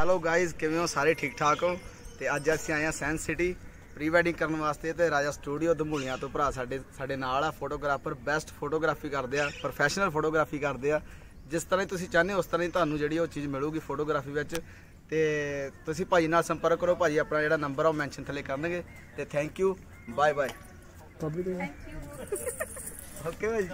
Hello guys ਕਿਵੇਂ ਹੋ? ਸਾਰੇ ਠੀਕ ਠਾਕ ਹੋ? ਤੇ ਅੱਜ ਅਸੀਂ ਆਏ ਆ ਸੈਂਸ ਸਿਟੀ ਪ੍ਰੀ ਵੈਡਿੰਗ ਕਰਨ ਵਾਸਤੇ ਤੇ ਰਾਜਾ ਸਟੂਡੀਓ ਦਮੂਲੀਆਂ ਤੋਂ ਭਰਾ ਸਾਡੇ ਸਾਡੇ ਨਾਲ ਆ ਫੋਟੋਗ੍ਰਾਫਰ ਬੈਸਟ ਫੋਟੋਗ੍ਰਾਫੀ ਕਰਦੇ ਆ ਪ੍ਰੋਫੈਸ਼ਨਲ ਫੋਟੋਗ੍ਰਾਫੀ ਕਰਦੇ ਆ। ਜਿਸ ਤਰ੍ਹਾਂ ਦੀ ਤੁਸੀਂ ਚਾਹੁੰਦੇ ਹੋ ਉਸ ਤਰ੍ਹਾਂ ਹੀ ਤੁਹਾਨੂੰ ਜਿਹੜੀ ਉਹ ਚੀਜ਼ ਮਿਲੂਗੀ ਫੋਟੋਗ੍ਰਾਫੀ ਵਿੱਚ। ਤੇ ਤੁਸੀਂ ਭਾਜੀ ਨਾਲ ਸੰਪਰਕ ਕਰੋ ਭਾਜੀ ਆਪਣਾ ਜਿਹੜਾ ਨੰਬਰ ਆ ਉਹ ਮੈਂਸ਼ਨ ਥੱਲੇ ਕਰਨਗੇ। ਤੇ thank you bye bye okay ਭਾਜੀ